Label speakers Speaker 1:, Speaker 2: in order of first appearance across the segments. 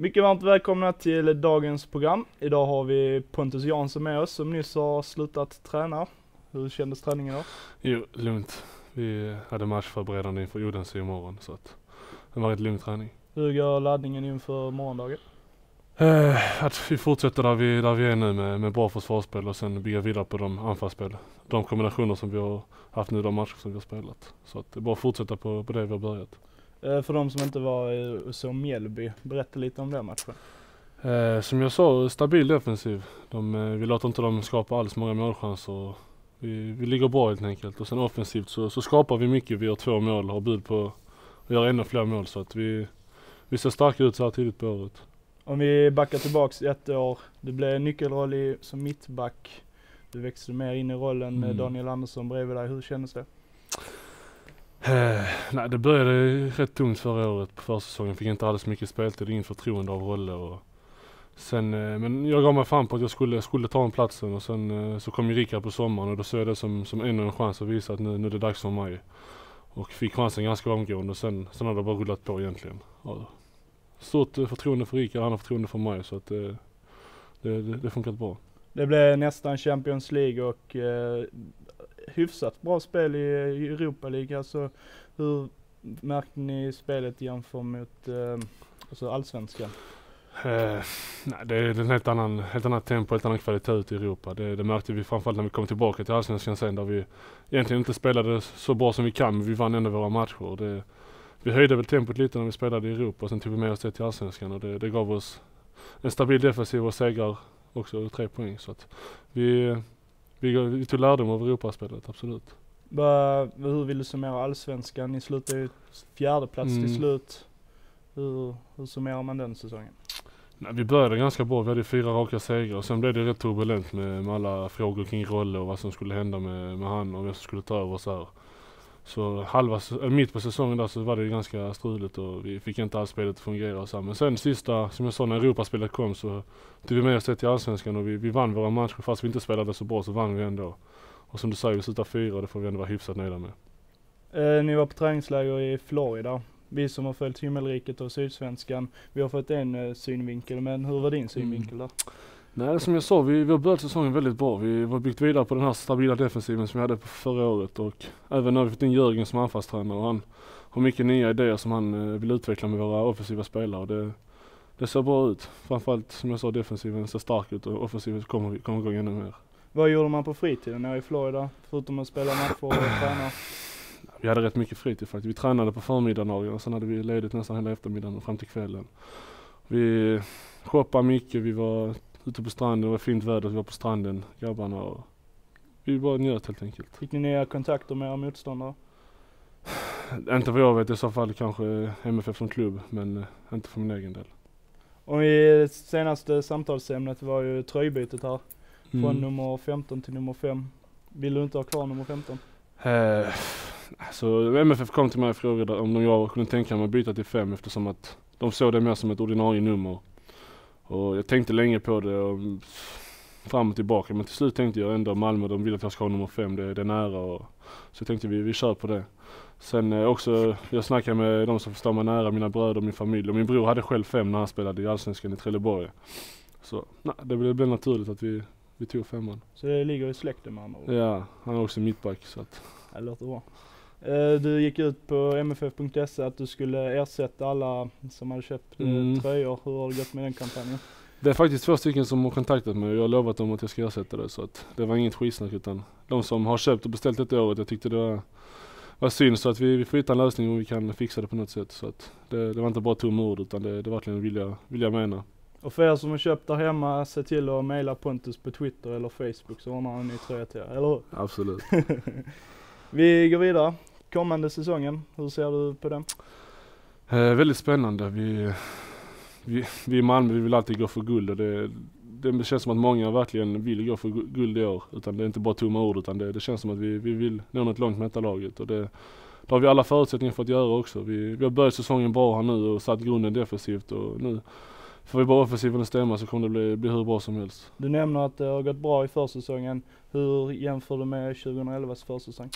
Speaker 1: Mycket varmt välkomna till dagens program. Idag har vi Pontus Jansson med oss som nyss har slutat träna. Hur kändes träningen då?
Speaker 2: Jo, lugnt. Vi hade matchförberedande inför Odense imorgon så att det var en lugn träning.
Speaker 1: Hur går laddningen inför morgondagen?
Speaker 2: Eh, att vi fortsätter där vi, där vi är nu med, med bra försvarsspel och sen bygga vidare på de anfallsspel. De kombinationer som vi har haft nu, de matcher som vi har spelat. Så att det är bara att fortsätta på, på det vi har börjat.
Speaker 1: Eh, för de som inte var i- såg Mjällby, berätta lite om den matchen.
Speaker 2: Eh, som jag sa, stabil defensiv. De, eh, vi låter inte dem skapa alls många målchanser. Vi, vi ligger bra helt enkelt. Och sen offensivt så, så skapar vi mycket. Vi har två mål, har bud på att göra ännu fler mål. Så att vi, vi ser starka ut så här tidigt på året.
Speaker 1: Om vi backar tillbaks ett år, du blev nyckelroll i, som mittback. Du växte mer in i rollen med
Speaker 2: Mm.
Speaker 1: Daniel Andersson bredvid dig. Hur kändes det?
Speaker 2: Eh, nej, det började rätt tungt förra året på försäsongen. Fick inte alls mycket speltid, ingen förtroende av Rolle och sen, eh, men jag gav mig fan på att jag skulle, skulle ta en platsen och sen eh, så kom ju Rickard på sommaren och då såg jag det som, som ännu en chans att visa att nu, nu är det dags för mig. Och fick chansen ganska omgående och sen, sen har det bara rullat på egentligen. Ja, stort eh, förtroende för Rickard, han har förtroende för mig så att eh, det, det, det funkat bra.
Speaker 1: Det blev nästan Champions League och eh, hyfsat bra spel i Europa League. Alltså, hur märkte ni spelet jämfört mot eh, alltså allsvenskan?
Speaker 2: Eh, nej, det är en helt annan, helt annat tempo, helt annan kvalitet ute i Europa. Det, det märkte vi framförallt när vi kom tillbaka till Allsvenskan sen där vi egentligen inte spelade så bra som vi kan men vi vann ändå våra matcher. Det, vi höjde väl tempot lite när vi spelade i Europa och sen tog vi med oss det till Allsvenskan och det, det gav oss en stabil defensiv och segrar också, och tre poäng. Så att vi, vi, tog lärdom av Europaspelet, absolut.
Speaker 1: Vad- hur vill du summera allsvenskan? Ni slutade ju fjärde plats till
Speaker 2: Mm.
Speaker 1: slut. Hur, hur summerar man den säsongen?
Speaker 2: Nej, vi började ganska bra. Vi hade fyra raka segrar och sen blev det rätt turbulent med, med alla frågor kring Rolle och vad som skulle hända med, med han och vem som skulle ta över och så här. Så halva, äh, mitt på säsongen där så var det ganska struligt och vi fick inte alls spelet att fungera och så. Men sen sista, som jag sa när Europaspelet kom så tog vi med oss det till Allsvenskan och vi, vi vann våra matcher. Fast vi inte spelade så bra så vann vi ändå. Och som du säger, vi slutade fyra och det får vi ändå vara hyfsat nöjda med.
Speaker 1: Eh, ni var på träningsläger i Florida. Vi som har följt himmelriket och Sydsvenskan, vi har fått en eh, synvinkel, men hur var din synvinkel där?
Speaker 2: Nej, som jag sa, vi, vi har börjat säsongen väldigt bra. Vi har byggt vidare på den här stabila defensiven som vi hade på förra året och även har vi fått in Jörgen som anfallstränare och han har mycket nya idéer som han eh, vill utveckla med våra offensiva spelare. Och det, det ser bra ut. Framförallt som jag sa, defensiven ser stark ut och offensiven kommer, kommer igång ännu mer.
Speaker 1: Vad gjorde man på fritiden nere i Florida? Förutom att spela matcher och träna?
Speaker 2: Vi hade rätt mycket fritid faktiskt. Vi tränade på förmiddagen och sen hade vi ledigt nästan hela eftermiddagen och fram till kvällen. Vi shoppade mycket, vi var ute på stranden, det var fint väder, vi var på stranden, grabbarna och vi bara njöt helt enkelt.
Speaker 1: Fick ni nya kontakter med era motståndare?
Speaker 2: Inte vad jag vet i så fall kanske MFF som klubb men eh, inte för min egen del.
Speaker 1: Och i senaste samtalsämnet var ju tröjbytet här. Från
Speaker 2: Mm.
Speaker 1: nummer 15 till nummer 5. Vill du inte ha kvar nummer 15?
Speaker 2: Eh, så MFF kom till mig och frågade om jag kunde tänka mig att byta till fem eftersom att de såg det mer som ett ordinarie nummer. Och jag tänkte länge på det och fram och tillbaka men till slut tänkte jag ändå Malmö de vill att jag ska ha nummer fem, det, det är nära och så tänkte vi, vi kör på det. Sen eh, också, jag snackade med de som står mig nära, mina bröder och min familj och min bror hade själv fem när han spelade i Allsvenskan i Trelleborg. Så nej, det blev, det blev naturligt att vi, vi tog femman.
Speaker 1: Så det ligger i släkten med andra ord.
Speaker 2: Ja, han är också mittback så att
Speaker 1: Det låter bra. Eh, Du gick ut på mff.se att du skulle ersätta alla som hade köpt eh,
Speaker 2: Mm.
Speaker 1: tröjor. Hur har det gått med den kampanjen?
Speaker 2: Det är faktiskt två stycken som har kontaktat mig och jag har lovat dem att jag ska ersätta det så att det var inget skitsnack utan de som har köpt och beställt detta året, jag tyckte det var, var synd så att vi, vi får hitta en lösning och vi kan fixa det på något sätt så att det, det var inte bara tomma ord utan det, det verkligen vill jag, vill jag mena.
Speaker 1: Och för er som har köpt där hemma, se till att mejla Pontus på Twitter eller Facebook så ordnar han en ny tröja till er, eller hur?
Speaker 2: Absolut.
Speaker 1: Vi går vidare. Kommande säsongen, hur ser du på den?
Speaker 2: Eh, väldigt spännande. Vi, vi, vi i Malmö vi vill alltid gå för guld och det, det känns som att många verkligen vill gå för gu- guld i år. Utan det är inte bara tomma ord utan det, det känns som att vi, vi vill nå något långt med detta laget. Och det, det har vi alla förutsättningar för att göra också. Vi, vi har börjat säsongen bra här nu och satt grunden defensivt och nu får vi bara offensiven att stämma så kommer det bli, bli hur bra som helst.
Speaker 1: Du nämner att det har gått bra i försäsongen. Hur jämför du med 2011s försäsong?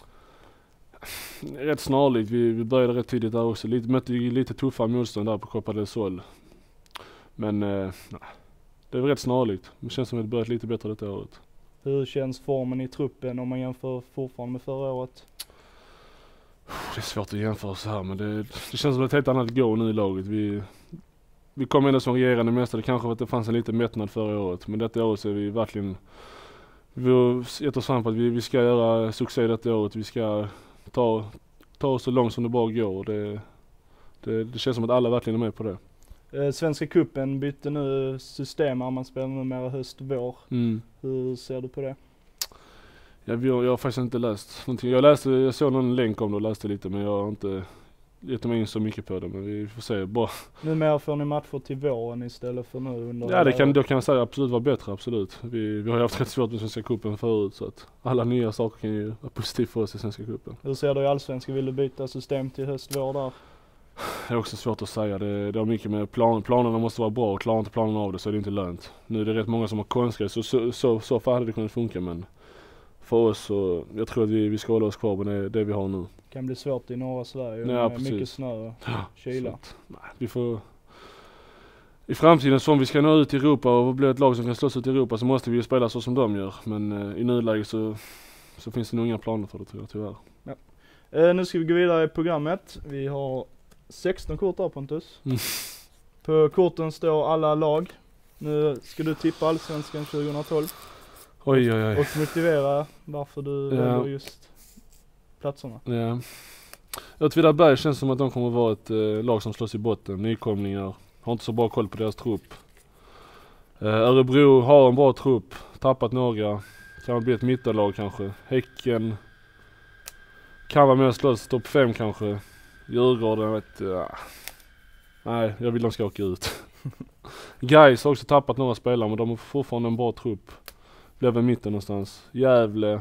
Speaker 2: Rätt snarlikt. Vi, vi började rätt tidigt där också. Lite, mötte ju lite tuffare motstånd där på Copa del Sol. Men eh, det väl rätt snarlikt. Det känns som att det börjat lite bättre detta året.
Speaker 1: Hur känns formen i truppen om man jämför fortfarande med förra året?
Speaker 2: Det är svårt att jämföra så här men det, det känns som ett helt annat gå nu i laget. Vi, vi kom ändå som regerande mästare. Kanske för att det fanns en liten mättnad förra året. Men detta året så är vi verkligen Vi har gett oss fram på att vi, vi ska göra succé detta året. Vi ska ta, ta oss så långt som det bara går. Det, det, det känns som att alla verkligen är med på det.
Speaker 1: Eh, Svenska cupen bytte nu system man spelar numera höst-vår.
Speaker 2: Mm.
Speaker 1: Hur ser du på det?
Speaker 2: Jag, jag, jag har faktiskt inte läst någonting. Jag läste, jag såg någon länk om det och läste lite men jag har inte gett mig in så mycket på det. Men vi får se. Bara,
Speaker 1: Numera får ni matcher till våren istället för nu under
Speaker 2: ja det kan, då kan jag säga absolut vara bättre, absolut. Vi, vi har ju haft rätt svårt med Svenska cupen förut så att alla nya saker kan ju vara positivt för oss i Svenska cupen.
Speaker 1: Hur ser du i Allsvenskan? Vill du byta system till höst-vår där?
Speaker 2: Det är också svårt att säga. Det, det har mycket med plan, planerna måste vara bra och klarar inte planerna av det så är det inte lönt. Nu är det rätt många som har konstgräs så så, så, så fall hade det kunnat funka men för oss så, jag tror att vi, vi ska hålla oss kvar med det, det vi har nu.
Speaker 1: Kan bli svårt i norra Sverige
Speaker 2: Ja,
Speaker 1: med
Speaker 2: precis.
Speaker 1: mycket snö och
Speaker 2: Ja,
Speaker 1: kyla.
Speaker 2: Att, nej, vi får i framtiden så om vi ska nå ut i Europa och bli ett lag som kan slåss ut i Europa så måste vi ju spela så som de gör. Men eh, i nuläget så, så finns det nog inga planer för det tror jag tyvärr.
Speaker 1: Eh, nu ska vi gå vidare i programmet. Vi har 16 kort här Pontus.
Speaker 2: Mm.
Speaker 1: På korten står alla lag. Nu ska du tippa Allsvenskan 2012
Speaker 2: Oj oj oj.
Speaker 1: och motivera varför du
Speaker 2: Ja.
Speaker 1: väljer just platserna.
Speaker 2: Ja. Åtvidaberg känns som att de kommer vara ett eh, lag som slåss i botten. Nykomlingar. Har inte så bra koll på deras trupp. Eh, Örebro har en bra trupp. Tappat några. Kan bli ett mittenlag kanske. Häcken. Kan vara med och slåss topp 5 kanske. Djurgården vet ja. Nej, jag vill de ska åka ut. Gais har också tappat några spelare men de har fortfarande en bra trupp. Blev väl mitten någonstans. Gävle.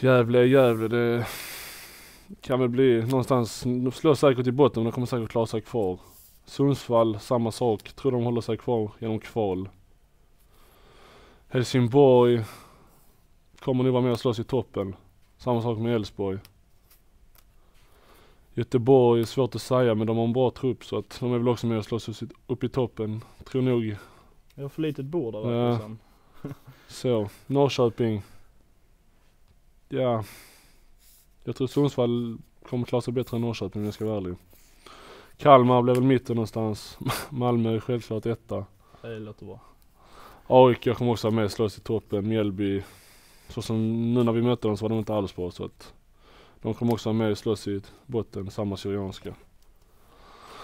Speaker 2: Gävle Gävle. Det kan väl bli någonstans, de slår säkert i botten men de kommer säkert klara sig kvar. Sundsvall, samma sak. Tror de håller sig kvar genom kval. Helsingborg kommer nog vara med och slåss i toppen. Samma sak med Elfsborg. Göteborg är svårt att säga men de har en bra trupp så att de är väl också med och slåss upp i toppen. Tror nog
Speaker 1: jag har för litet bord där
Speaker 2: Ja. så. Norrköping. Ja. Jag tror Sundsvall kommer klara sig bättre än Norrköping om jag ska vara ärlig. Kalmar blir väl mitten någonstans. Malmö är självklart etta.
Speaker 1: Det låter bra.
Speaker 2: AIK kommer också vara med och slåss i toppen. Mjällby. Så som nu när vi mötte dem så var de inte alls bra så att de kommer också vara med och slåss i botten, samma Syrianska.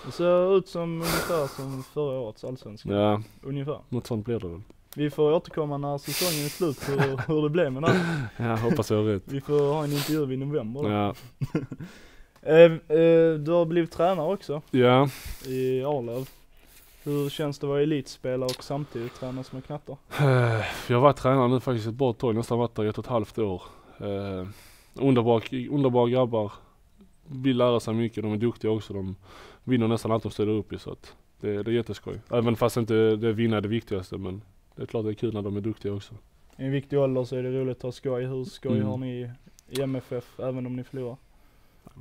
Speaker 1: Det ser ut som ungefär som förra årets allsvenska.
Speaker 2: Ja,
Speaker 1: Ungefär.
Speaker 2: något sånt blir det väl.
Speaker 1: Vi får återkomma när säsongen är slut hur, hur det blev med det.
Speaker 2: Ja, hoppas jag har rätt.
Speaker 1: Vi får ha en intervju i november då.
Speaker 2: Ja,
Speaker 1: Eh, eh, du har blivit tränare också
Speaker 2: ja.
Speaker 1: i Arlöv. Hur känns det att vara elitspelare och samtidigt träna små knattar?
Speaker 2: Eh, Jag har varit tränare nu faktiskt ett bra tag, nästan varit där i ett och ett halvt år. Eh, underbara, underbara grabbar. Vill lära sig mycket, de är duktiga också. De vinner nästan allt de ställer upp i så att det, det är jätteskoj. Även fast inte det vinna är det viktigaste men det är klart det är kul när de är duktiga också.
Speaker 1: I en viktig ålder så är det roligt att ha skoj. Hur skoj
Speaker 2: Mm.
Speaker 1: har ni i MFF även om ni förlorar?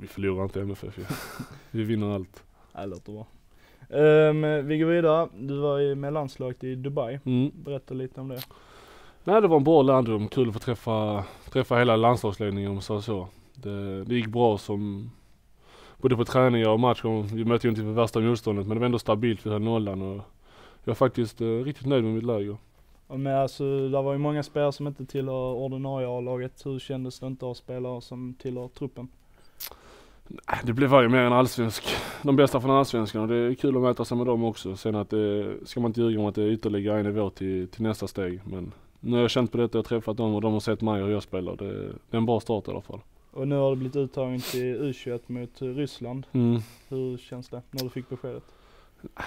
Speaker 2: Vi förlorar inte MFF ju. Vi vinner allt.
Speaker 1: Det låter bra. Ehm, vi går vidare. Du var i med landslaget i Dubai.
Speaker 2: Mm.
Speaker 1: Berätta lite om det.
Speaker 2: Nej det var en bra lärdom, kul att få träffa, träffa hela landslagsledningen om man säger så. Det, det gick bra som både på träningar och matcher. Vi mötte ju inte det värsta motståndet men det var ändå stabilt, vi höll nollan och jag är faktiskt eh, riktigt nöjd med mitt läger.
Speaker 1: Med, alltså, det var ju många spelare som inte tillhör ordinarie A-laget. Hur kändes det inte att spelare som tillhör truppen?
Speaker 2: Äh, Det blev ju mer en allsvensk, de bästa från allsvenskan och det är kul att mäta sig med dem också. Sen att det, ska man inte ljuga om att det är ytterligare en nivå till, till nästa steg. Men nu har jag känt på detta, jag har träffat dem och de har sett mig och hur jag spelar. Det, det är en bra start i alla fall.
Speaker 1: Och nu har du blivit uttagen till U21 mot Ryssland.
Speaker 2: Mm.
Speaker 1: Hur känns det när du fick beskedet?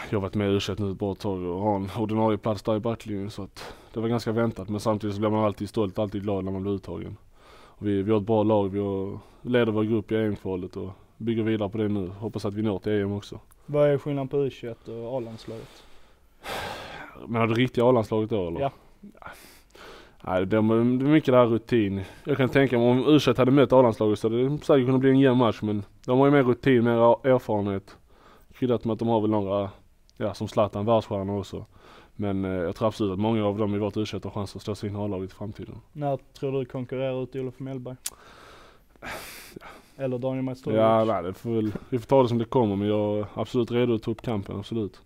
Speaker 2: Jag har varit med i u nu ett bra tag och har en ordinarie plats där i backlinjen så att det var ganska väntat men samtidigt så blir man alltid stolt, alltid glad när man blir uttagen. Och vi, vi har ett bra lag, vi har, leder vår grupp i EM-kvalet och bygger vidare på det nu. Hoppas att vi når till EM också.
Speaker 1: Vad är skillnaden på U21 och A-landslaget?
Speaker 2: Men det riktiga A-landslaget då eller?
Speaker 1: Ja.
Speaker 2: Nej det är, mycket det här rutin. Jag kan tänka mig om u hade mött A-landslaget så hade det säkert kunnat bli en jämn match men de har ju mer rutin, mer erfarenhet. Kryddat med att de har väl några ja som Zlatan, världsstjärna också. Men eh, jag tror absolut att många av dem i vårt u har chans att slå sig in i A-laget i framtiden.
Speaker 1: När tror du konkurrerar ut Olof Mellberg? Eller Daniel Majstorovic?
Speaker 2: Ja, nej, det får väl, vi får ta det som det kommer men jag är absolut redo att ta upp kampen, absolut.